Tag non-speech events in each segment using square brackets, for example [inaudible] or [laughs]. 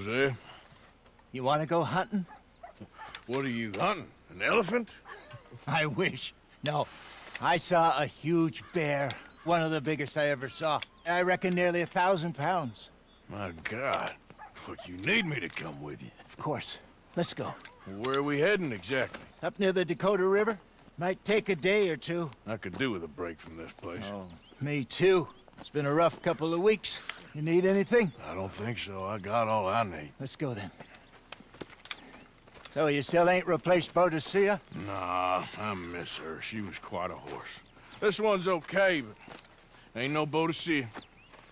Hosea. You want to go hunting? What are you hunting? An elephant? [laughs] I wish. No. I saw a huge bear. One of the biggest I ever saw. I reckon nearly a thousand pounds. My God. But you need me to come with you. Of course. Let's go. Where are we heading exactly? Up near the Dakota River. Might take a day or two. I could do with a break from this place. Oh, me too. It's been a rough couple of weeks. You need anything? I don't think so. I got all I need. Let's go then. So you still ain't replaced Boadicea? Nah, I miss her. She was quite a horse. This one's okay, but ain't no Boadicea.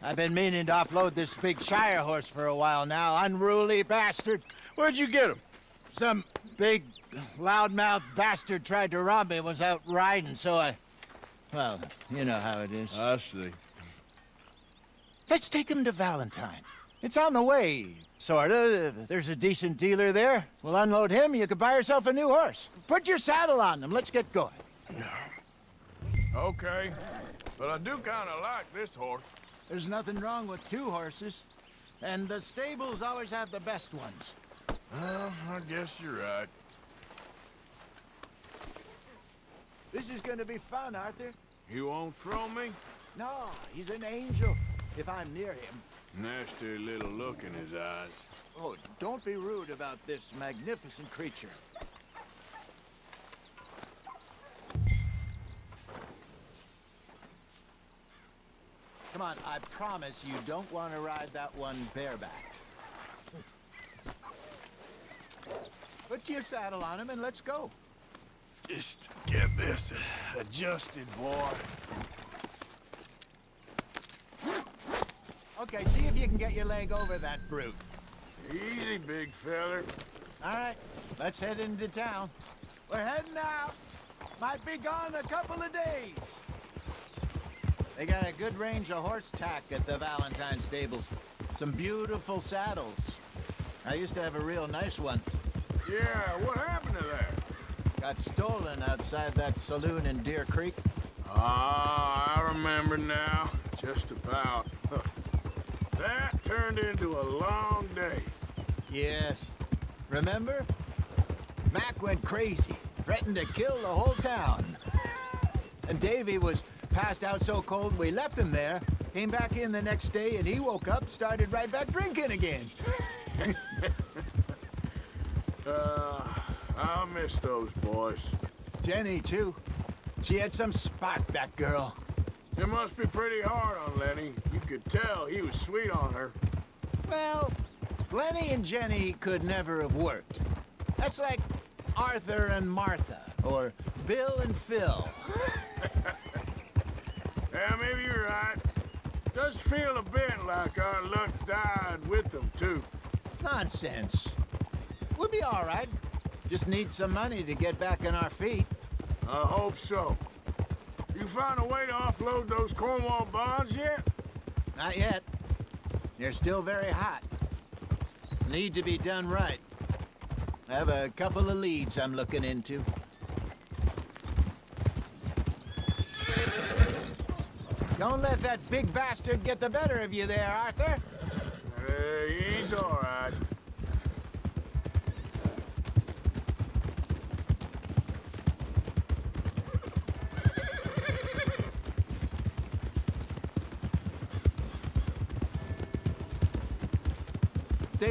I've been meaning to offload this big Shire horse for a while now. Unruly bastard. Where'd you get him? Some big, loudmouth bastard tried to rob me was out riding, so I... Well, you know how it is. I see. Let's take him to Valentine. It's on the way, sorta. There's a decent dealer there. We'll unload him, you could buy yourself a new horse. Put your saddle on him, let's get going. Okay, but I do kind of like this horse. There's nothing wrong with two horses. And the stables always have the best ones. Well, I guess you're right. This is gonna be fun, Arthur. You won't throw me? No, he's an angel, if I'm near him. Nasty little look in his eyes. Oh, don't be rude about this magnificent creature. Come on, I promise you don't want to ride that one bareback. Put your saddle on him and let's go. Just get this adjusted, boy. Okay, see if you can get your leg over that brute. Easy, big feller. All right, let's head into town. We're heading out. Might be gone a couple of days. They got a good range of horse tack at the Valentine stables. Some beautiful saddles. I used to have a real nice one. Yeah, what happened to that? Got stolen outside that saloon in Deer Creek. Ah, I remember now. Just about. Turned into a long day. Yes. Remember? Mac went crazy, threatened to kill the whole town. And Davey was passed out so cold we left him there, came back in the next day, and he woke up, started right back drinking again. [laughs] Uh, I'll miss those boys. Jenny, too. She had some spark, that girl. It must be pretty hard on Lenny. You could tell he was sweet on her. Well, Lenny and Jenny could never have worked. That's like Arthur and Martha, or Bill and Phil. [laughs] Yeah, maybe you're right. Does feel a bit like our luck died with them, too. Nonsense. We'll be all right. Just need some money to get back on our feet. I hope so. You found a way to offload those Cornwall bonds yet? Not yet. They're still very hot. Need to be done right. I have a couple of leads I'm looking into. Don't let that big bastard get the better of you there, Arthur. Hey, he's all right.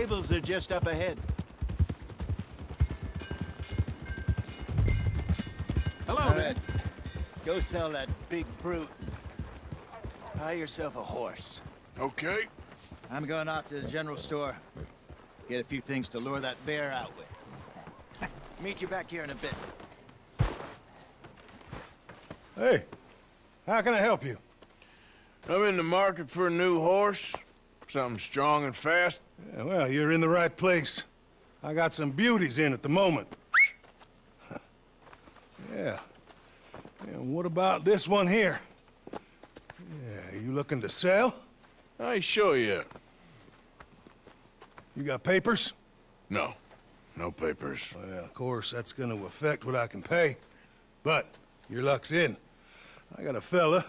Stables are just up ahead. Hello, uh, Red. Go sell that big brute. Buy yourself a horse. Okay. I'm going off to the general store. Get a few things to lure that bear out with. Meet you back here in a bit. Hey, how can I help you? I'm in the market for a new horse. Something strong and fast. Yeah, well, you're in the right place. I got some beauties in at the moment. [laughs] yeah. And what about this one here? Yeah, you looking to sell? I show you. You got papers? No. No papers. Well, of course, that's gonna affect what I can pay. But your luck's in. I got a fella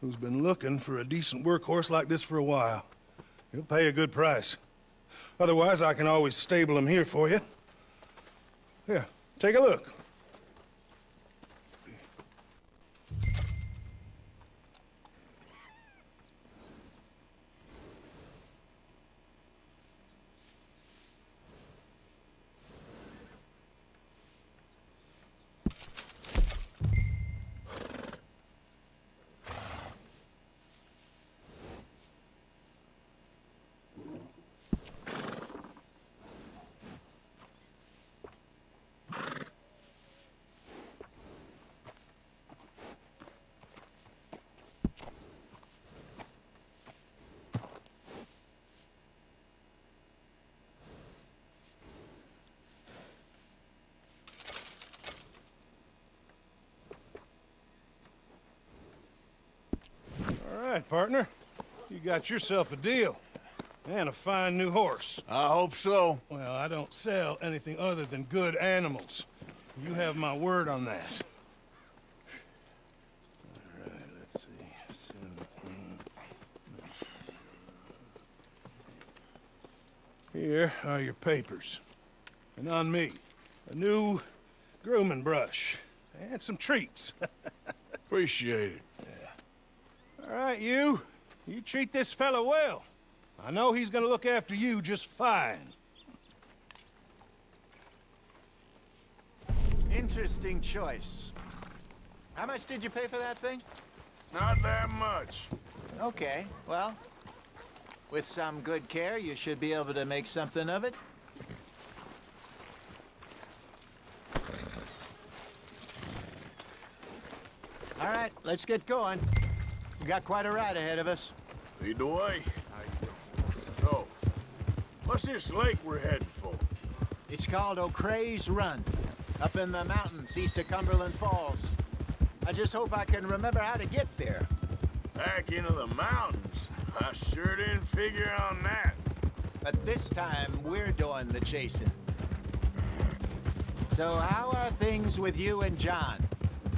who's been looking for a decent workhorse like this for a while. He'll pay a good price. Otherwise, I can always stable them here for you. Here, take a look. All right, partner. You got yourself a deal. And a fine new horse. I hope so. Well, I don't sell anything other than good animals. You have my word on that. All right, let's see. Here are your papers. And on me, a new grooming brush. And some treats. [laughs] Appreciate it. All right, you. You treat this fella well. I know he's gonna look after you just fine. Interesting choice. How much did you pay for that thing? Not that much. Okay, well, with some good care, you should be able to make something of it. All right, let's get going. We got quite a ride ahead of us. Lead the way. So, what's this lake we're heading for? It's called O'Creagh's Run, up in the mountains east of Cumberland Falls. I just hope I can remember how to get there. Back into the mountains. [laughs] I sure didn't figure on that. But this time, we're doing the chasing. So how are things with you and John?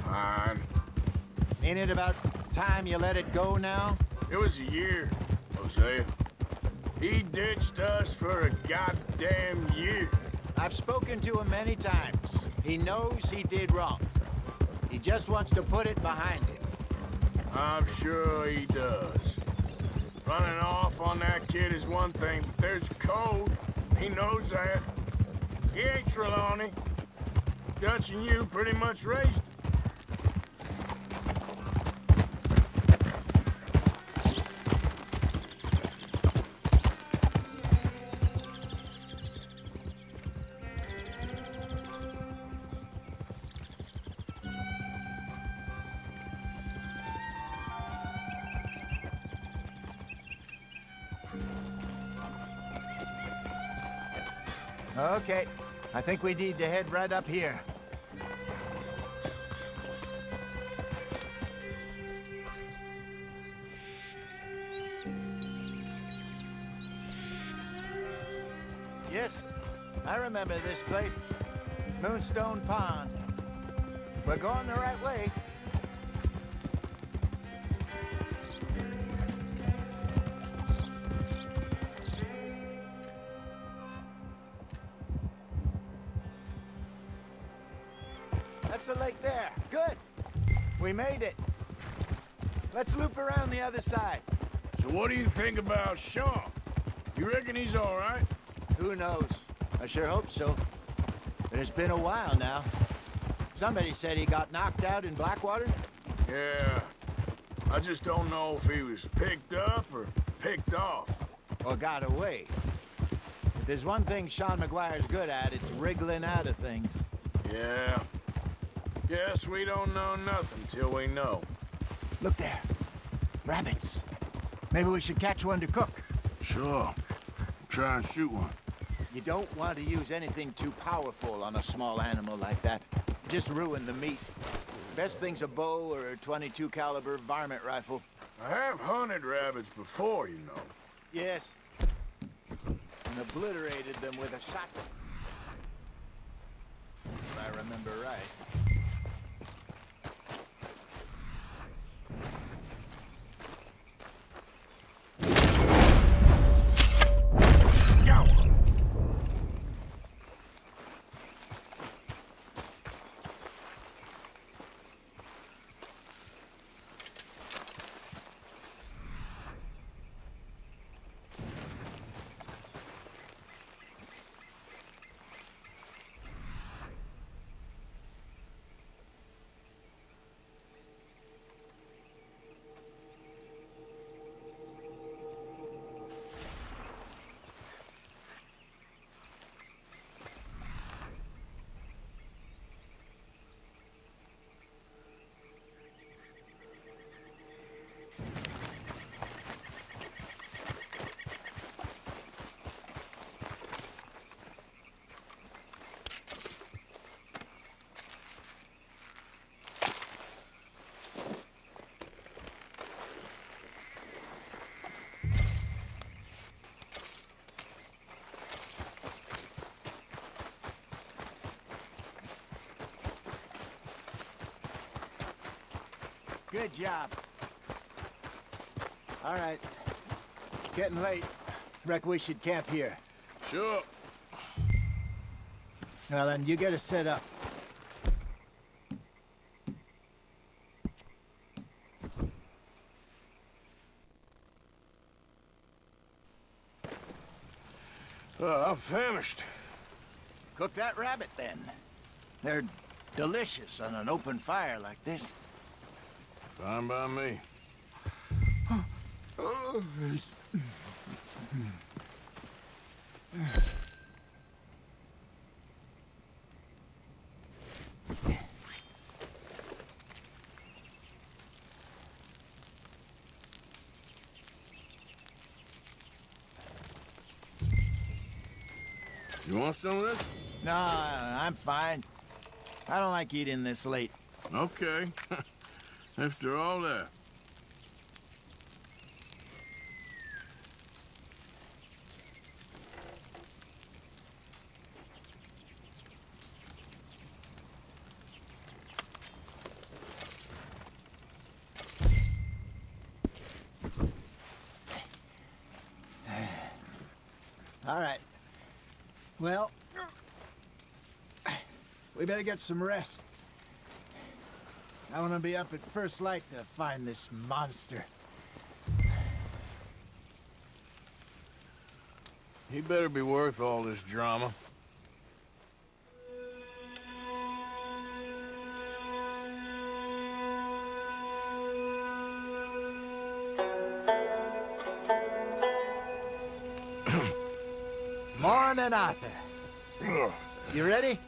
Fine. Ain't it about time you let it go now? It was a year, Hosea. He ditched us for a goddamn year. I've spoken to him many times. He knows he did wrong. He just wants to put it behind him. I'm sure he does. Running off on that kid is one thing, but there's code. He knows that. He ain't Trelawny. Dutch and you pretty much raised him. Okay, I think we need to head right up here. Yes, I remember this place. Moonstone Pond. We're going the right way. Let's loop around the other side. So what do you think about Sean? You reckon he's all right? Who knows? I sure hope so. But it's been a while now. Somebody said he got knocked out in Blackwater. Yeah. I just don't know if he was picked up or picked off. Or got away. If there's one thing Sean MacGuire's good at, it's wriggling out of things. Yeah. Guess we don't know nothing till we know. Look there. Rabbits. Maybe we should catch one to cook. Sure. Try and shoot one. You don't want to use anything too powerful on a small animal like that. Just ruin the meat. Best thing's a bow or a 22 caliber varmint rifle. I have hunted rabbits before, you know. Yes. And obliterated them with a shotgun. If I remember right. Go! Good job. All right. It's getting late. Reckon we should camp here. Sure. Well, then, you get us set up. I'm famished. Cook that rabbit, then. They're delicious on an open fire like this. Fine by me. You want some of this? No, I'm fine. I don't like eating this late. Okay. [laughs] After all that. All right. Well, we better get some rest. I want to be up at first light to find this monster. He better be worth all this drama. [clears throat] Morning, Arthur. You ready?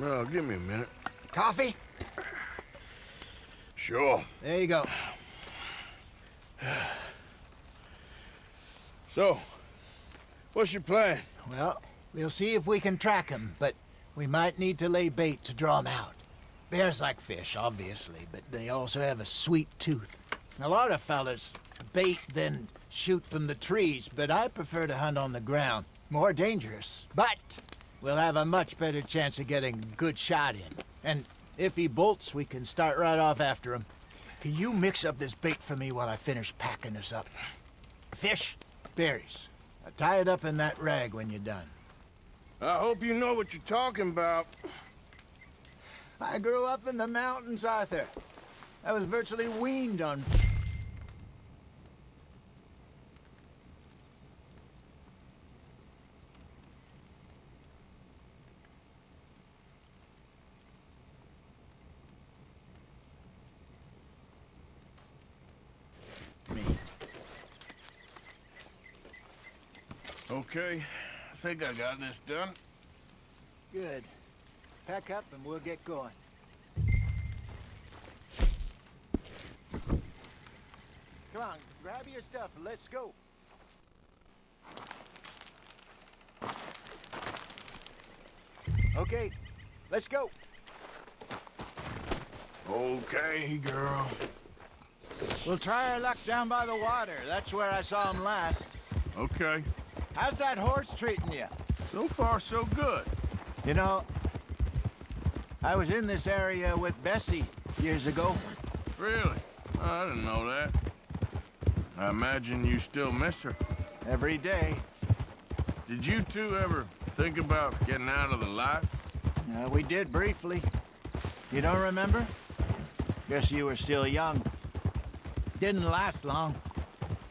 Well, give me a minute. Coffee? Sure. There you go. [sighs] So, what's your plan? Well, we'll see if we can track him, but we might need to lay bait to draw him out. Bears like fish, obviously, but they also have a sweet tooth. A lot of fellas bait, then shoot from the trees, but I prefer to hunt on the ground. More dangerous. But we'll have a much better chance of getting a good shot in. And if he bolts, we can start right off after him. Can you mix up this bait for me while I finish packing this up? Fish, berries. Now tie it up in that rag when you're done. I hope you know what you're talking about. I grew up in the mountains, Arthur. I was virtually weaned on... Okay, I think I got this done. Good. Pack up and we'll get going. Come on, grab your stuff and let's go. Okay, let's go. Okay, girl. We'll try our luck down by the water. That's where I saw him last. Okay. How's that horse treating you? So far, so good. You know, I was in this area with Bessie years ago. Really? I didn't know that. I imagine you still miss her. Every day. Did you two ever think about getting out of the life? Uh, we did briefly. You don't remember? Guess you were still young. Didn't last long.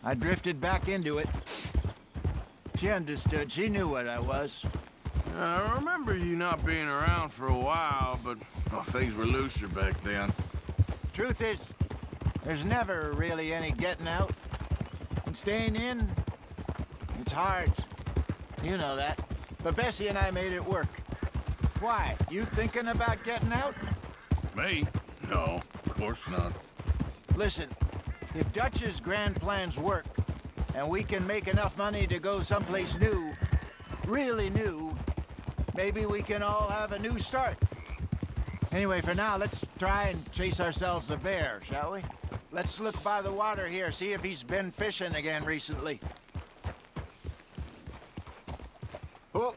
I drifted back into it. She understood. She knew what I was. I remember you not being around for a while, but well, things were looser back then. Truth is, there's never really any getting out. And staying in, it's hard. You know that. But Bessie and I made it work. Why? You thinking about getting out? Me? No, of course not. Listen, if Dutch's grand plans work, and we can make enough money to go someplace new, really new, maybe we can all have a new start. Anyway, for now, let's try and chase ourselves a bear, shall we? Let's look by the water here, see if he's been fishing again recently. Oh.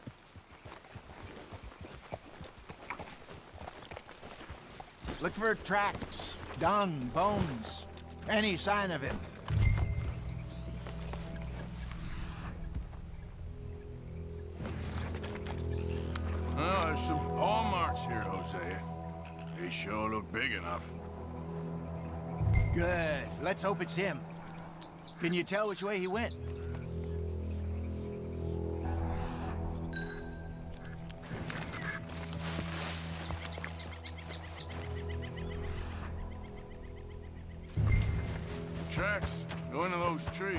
Look for tracks. dung, bones, any sign of him. Let's hope it's him. Can you tell which way he went? Tracks go into those trees.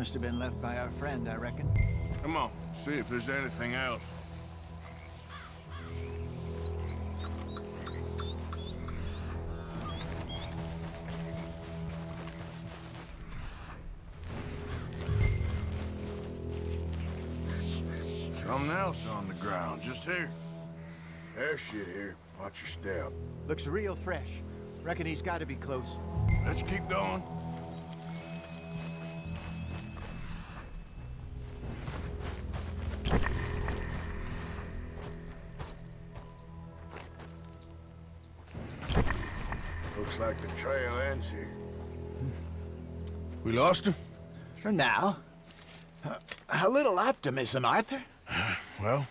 Must have been left by our friend, I reckon. Come on, see if there's anything else. Something else on the ground, just here. There's shit here. Watch your step. Looks real fresh. Reckon he's got to be close. Let's keep going. Like the trail ends here. We lost him? For now. Uh, a little optimism, Arthur. [sighs] Well,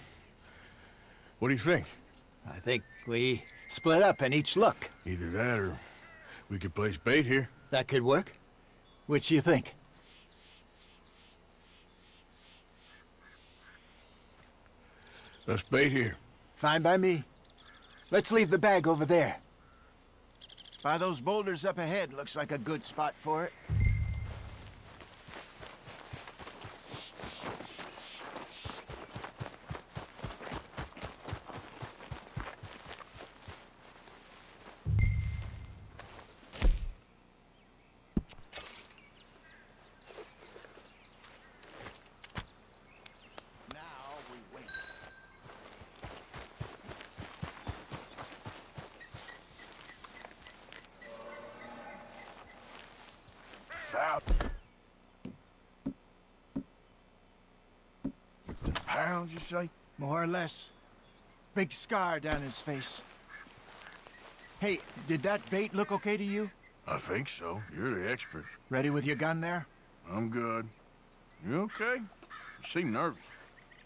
what do you think? I think we split up and each look. Either that or we could place bait here. That could work. Which do you think? Let's bait here. Fine by me. Let's leave the bag over there. By those boulders up ahead, looks like a good spot for it. Now we wait. South. Pounds, you say? More or less. Big scar down his face. Hey, did that bait look okay to you? I think so. You're the expert. Ready with your gun there? I'm good. You okay? You seem nervous.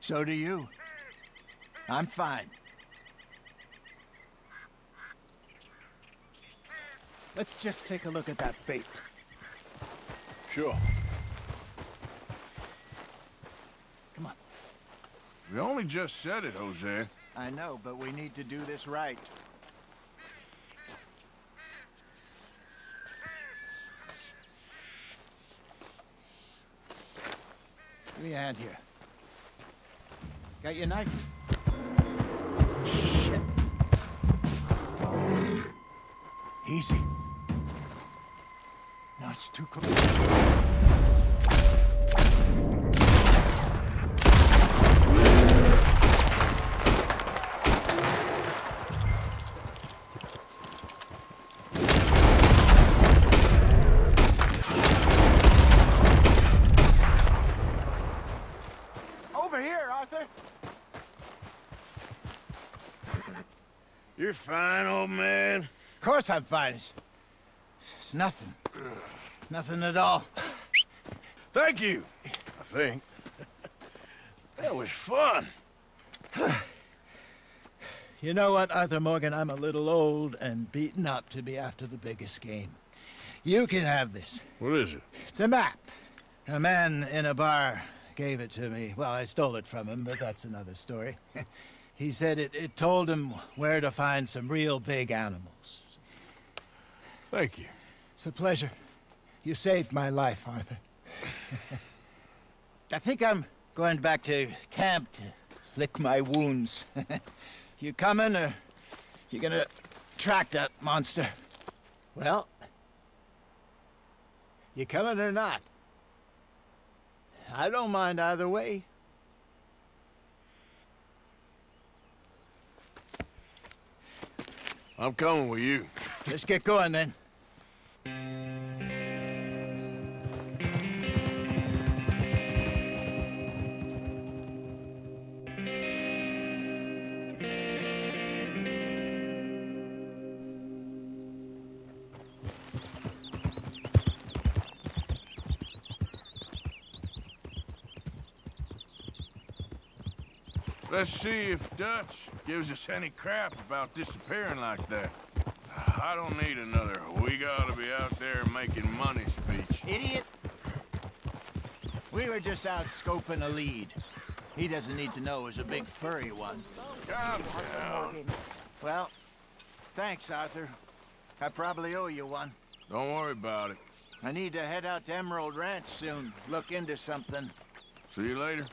So do you. I'm fine. Let's just take a look at that bait. Sure. Come on. We only just said it, Hosea. I know, but we need to do this right. Give me a hand here. Got your knife? Shit. Easy. No, it's too close. Over here, Arthur. [coughs] You're fine, old man. Of course I'm fine. It's, it's nothing. Nothing at all. Thank you. I think. [laughs] that was fun. [sighs] You know what, Arthur Morgan? I'm a little old and beaten up to be after the biggest game. You can have this. What is it? It's a map. A man in a bar gave it to me. Well, I stole it from him, but that's another story. [laughs] he said it, it told him where to find some real big animals. Thank you. It's a pleasure. You saved my life, Arthur. [laughs] I think I'm going back to camp to lick my wounds. [laughs] you coming, or you gonna track that monster? Well, you coming or not? I don't mind either way. I'm coming with you. Let's get going then. Let's see if Dutch gives us any crap about disappearing like that. I don't need another we gotta be out there making money speech. Idiot! We were just out scoping a lead. He doesn't need to know it was a big furry one. Calm down. Well, thanks, Arthur. I probably owe you one. Don't worry about it. I need to head out to Emerald Ranch soon, look into something. See you later.